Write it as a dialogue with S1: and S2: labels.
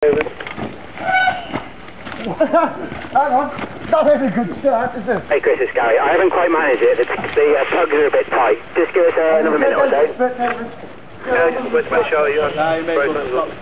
S1: Hang on, not a good start, is it?
S2: Hey Chris, it's Gary. I haven't quite managed it. The, the uh, plugs are a bit tight. Just give us uh, another minute or so.
S1: But,
S3: Yeah, just wait to make sure you're...
S1: No, you may.